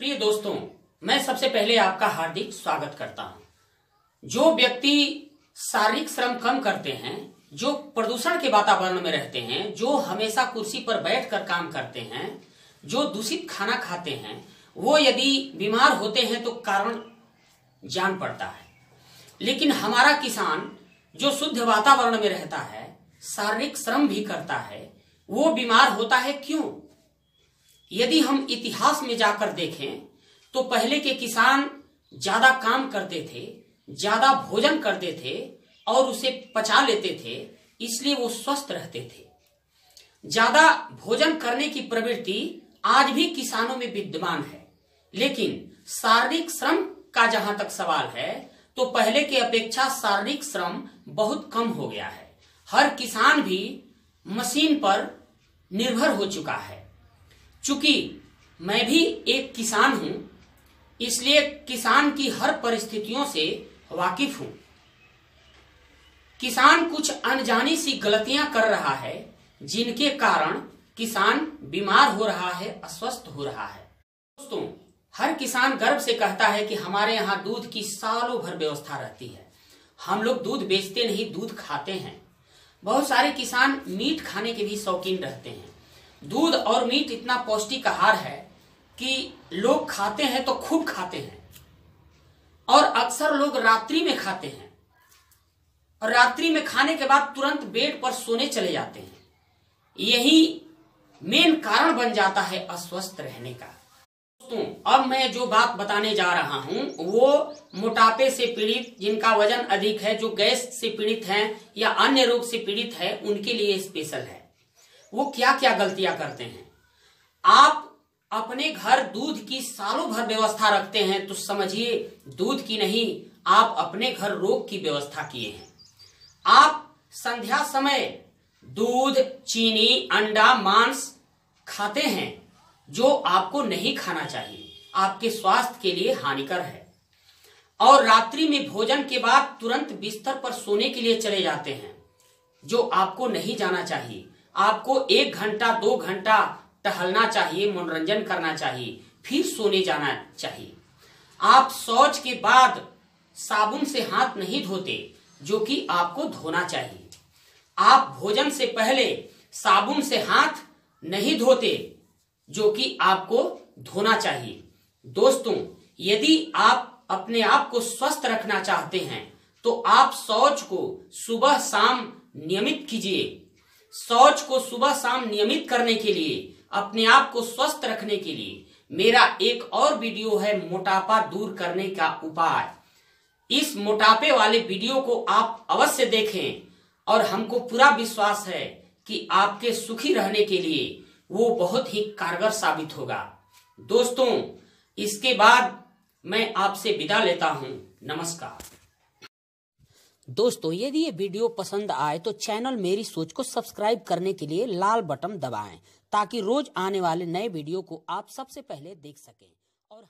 प्रिय दोस्तों, मैं सबसे पहले आपका हार्दिक स्वागत करता हूँ। जो व्यक्ति शारीरिक श्रम कम करते हैं, जो प्रदूषण के वातावरण में रहते हैं, जो हमेशा कुर्सी पर बैठकर काम करते हैं, जो दूषित खाना खाते हैं, वो यदि बीमार होते हैं तो कारण जान पड़ता है। लेकिन हमारा किसान जो शुद्ध वातावरण में रहता है, शारीरिक श्रम भी करता है, वो बीमार होता है क्यों? यदि हम इतिहास में जाकर देखें तो पहले के किसान ज़्यादा काम करते थे, ज़्यादा भोजन करते थे और उसे पचा लेते थे, इसलिए वो स्वस्थ रहते थे। ज़्यादा भोजन करने की प्रवृत्ति आज भी किसानों में विद्यमान है। लेकिन शारीरिक श्रम का जहाँ तक सवाल है तो पहले के अपेक्षा शारीरिक श्रम बहुत कम हो गया है। हर किसान भी मशीन पर निर्भर हो चुका है। चूँकि मैं भी एक किसान हूँ, इसलिए किसान की हर परिस्थितियों से वाकिफ हूँ। किसान कुछ अनजानी सी गलतियाँ कर रहा है, जिनके कारण किसान बीमार हो रहा है, अस्वस्थ हो रहा है। दोस्तों, हर किसान गर्व से कहता है कि हमारे यहाँ दूध की सालों भर व्यवस्था रहती है। हम लोग दूध बेचते नहीं, दूध खाते हैं। बहुत सारे किसान मीट खाने के भी शौकीन रहते हैं। दूध और मीट इतना पौष्टिक आहार है कि लोग खाते हैं तो खूब खाते हैं। और अक्सर लोग रात्रि में खाते हैं। और रात्रि में खाने के बाद तुरंत बेड पर सोने चले जाते हैं। यही मेन कारण बन जाता है अस्वस्थ रहने का। दोस्तों, अब मैं जो बात बताने जा रहा हूँ, वो मोटापे से पीड़ित, जिनका वज़न अधिक है, जो गैस से पीड़ित हैं या अन्य रोग से पीड़ित है, उनके लिए स्पेशल है। वो क्या क्या गलतियाँ करते हैं? आप अपने घर दूध की सालों भर व्यवस्था रखते हैं तो समझिए, दूध की नहीं, आप अपने घर रोग की व्यवस्था किए हैं। आप संध्या समय दूध, चीनी, अंडा, मांस खाते हैं जो आपको नहीं खाना चाहिए। आपके स्वास्थ्य के लिए हानिकर है। और रात्रि में भोजन के बाद तुरंत बिस्तर पर सोने के लिए चले जाते हैं, जो आपको नहीं जाना चाहिए। आपको एक घंटा, दो घंटा टहलना चाहिए, मनोरंजन करना चाहिए, फिर सोने जाना चाहिए। आप शौच के बाद साबुन से हाथ नहीं धोते, जो कि आपको धोना चाहिए। आप भोजन से पहले साबुन से हाथ नहीं धोते, जो कि आपको धोना चाहिए। दोस्तों, यदि आप अपने आप को स्वस्थ रखना चाहते हैं तो आप शौच को सुबह शाम नियमित कीजिए। शौच को सुबह शाम नियमित करने के लिए, अपने आप को स्वस्थ रखने के लिए, मेरा एक और वीडियो है मोटापा दूर करने का उपाय। इस मोटापे वाले वीडियो को आप अवश्य देखें और हमको पूरा विश्वास है कि आपके सुखी रहने के लिए वो बहुत ही कारगर साबित होगा। दोस्तों, इसके बाद मैं आपसे विदा लेता हूँ। नमस्कार। दोस्तों, यदि ये वीडियो पसंद आए तो चैनल मेरी सोच को सब्सक्राइब करने के लिए लाल बटन दबाएँ, ताकि रोज आने वाले नए वीडियो को आप सबसे पहले देख सकें। और